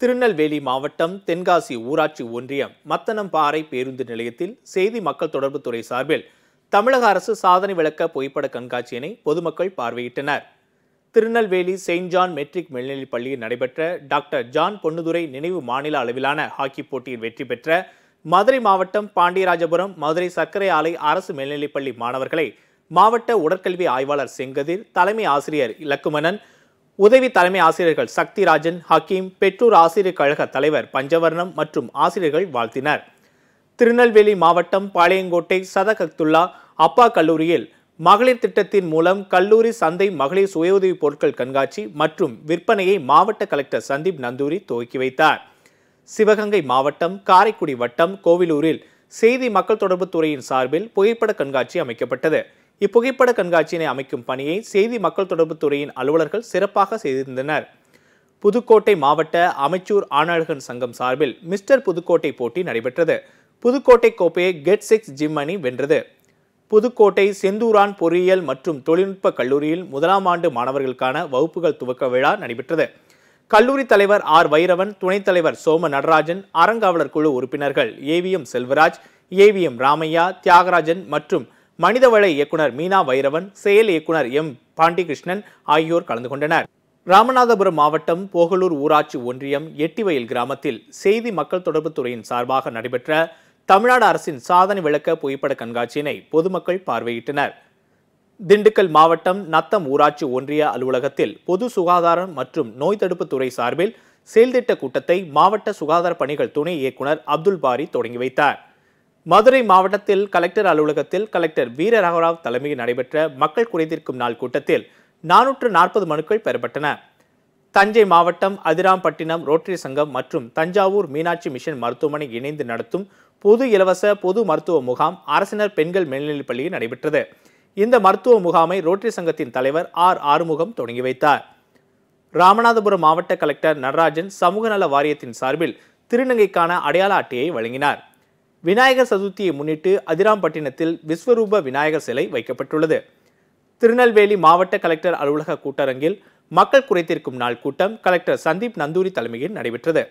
திருநெல்வேலி மாவட்டம் தென்காசி ஊராட்சி ஒன்றியம் மத்தனம்பாறை பேருந்து நிலையத்தில் செய்தி மக்கள் தொடர்புத்துறை சார்பில் தமிழக அரசு சாதனை விளக்க புகைப்பட கண்காட்சியினை பொதுமக்கள் பார்வையிட்டனர். திருநெல்வேலி செயின்ட் ஜான் மெட்ரிக் மேல்நிலைப் பள்ளியில் நடைபெற்ற டாக்டர் ஜான் பொன்னுதுரை நினைவு மாநில அளவிலான ஹாக்கி போட்டியில் வெற்றி பெற்ற மதுரை மாவட்டம் பாண்டியராஜபுரம் மதுரை சர்க்கரை ஆலை அரசு மேல்நிலைப்பள்ளி மாணவர்களை மாவட்ட உடற்கல்வி ஆய்வாளர் செங்கதிர் தலைமை ஆசிரியர் இலக்குமணன் உதவி தலைமை ஆசிரியர்கள் சக்திராஜன் ஹக்கீம் பெற்றோர் ஆசிரியர் கழக தலைவர் பஞ்சவர்ணம் மற்றும் ஆசிரியர்கள் வாழ்த்தினர். திருநெல்வேலி மாவட்டம் பாளையங்கோட்டை சதகத்துல்லா அப்பா கல்லூரியில் மகளிர் திட்டத்தின் மூலம் கல்லூரி சந்தை மகளிர் சுய பொருட்கள் கண்காட்சி மற்றும் விற்பனையை மாவட்ட கலெக்டர் சந்தீப் நந்தூரி துவக்கி வைத்தார். சிவகங்கை மாவட்டம் காரைக்குடி வட்டம் கோவிலூரில் செய்தி மக்கள் தொடர்பு துறையின் சார்பில் புகைப்பட கண்காட்சி அமைக்கப்பட்டது. இப்புகைப்பட கண்காட்சியினை அமைக்கும் பணியை செய்தி மக்கள் தொடர்பு துறையின் அலுவலர்கள் சிறப்பாக செய்திருந்தனர். புதுக்கோட்டை மாவட்ட அமைச்சூர் ஆணழகன் சங்கம் சார்பில் மிஸ்டர் புதுக்கோட்டை போட்டி நடைபெற்றது. புதுக்கோட்டை கோப்பையை கெட் சிக்ஸ் ஜிம் அணி வென்றது. புதுக்கோட்டை செந்தூரான் பொறியியல் மற்றும் தொழில்நுட்ப கல்லூரியில் முதலாம் ஆண்டு மாணவர்களுக்கான வகுப்புகள் துவக்க விழா நடைபெற்றது. கல்லூரி தலைவர் ஆர். வைரவன் துணைத் தலைவர் சோம நடராஜன் அறங்காவலர் குழு உறுப்பினர்கள் ஏவிஎம் செல்வராஜ் ஏவிஎம் ராமையா தியாகராஜன் மற்றும் மனிதவள இயக்குனர் மீனா வைரவன் செயல் இயக்குனர் எம். பாண்டிகிருஷ்ணன் ஆகியோர் கலந்து கொண்டனர். ராமநாதபுரம் மாவட்டம் போகலூர் ஊராட்சி ஒன்றியம் எட்டிவயல் கிராமத்தில் செய்தி மக்கள் தொடர்பு துறையின் சார்பாக நடைபெற்ற தமிழ்நாடு அரசின் சாதனை விளக்க புகைப்பட கண்காட்சியினை பொதுமக்கள் பார்வையிட்டனர். திண்டுக்கல் மாவட்டம் நத்தம் ஊராட்சி ஒன்றிய அலுவலகத்தில் பொது சுகாதாரம் மற்றும் நோய் தடுப்பு துறை சார்பில் செயல்திட்ட கூட்டத்தை மாவட்ட சுகாதார பணிகள் துணை இயக்குனர் அப்துல் பாரி தொடங்கி வைத்தார். மதுரை மாவட்டத்தில் கலெக்டர் அலுவலகத்தில் கலெக்டர் வீர ராகவராவ் தலைமையில் நடைபெற்ற மக்கள் குறைதீர்க்கும் நாள் கூட்டத்தில் நானூற்று நாற்பது மனுக்கள் பெறப்பட்டன. தஞ்சை மாவட்டம் அதிராம்பட்டினம் ரோட்டரி சங்கம் மற்றும் தஞ்சாவூர் மீனாட்சி மிஷன் மருத்துவமனை இணைந்து நடத்தும் பொது இலவச பொது மருத்துவ முகாம் அரசினர் பெண்கள் மேல்நிலைப் பள்ளியில் நடைபெற்றது. இந்த மருத்துவ முகாமை ரோட்டரி சங்கத்தின் தலைவர் ஆர் ஆறுமுகம் தொடங்கி வைத்தார். ராமநாதபுரம் மாவட்ட கலெக்டர் நடராஜன் சமூக நல வாரியத்தின் சார்பில் திருநங்கைக்கான அடையாள அட்டையை வழங்கினார். விநாயகர் சதுர்த்தியை முன்னிட்டு அதிராம்பட்டினத்தில் விஸ்வரூப விநாயகர் சிலை வைக்கப்பட்டுள்ளது. திருநெல்வேலி மாவட்ட கலெக்டர் அலுவலக கூட்டரங்கில் மக்கள் குறைத்தீர்க்கும் நாள் கூட்டம் கலெக்டர் சந்தீப் நந்தூரி தலைமையில் நடைபெற்றது.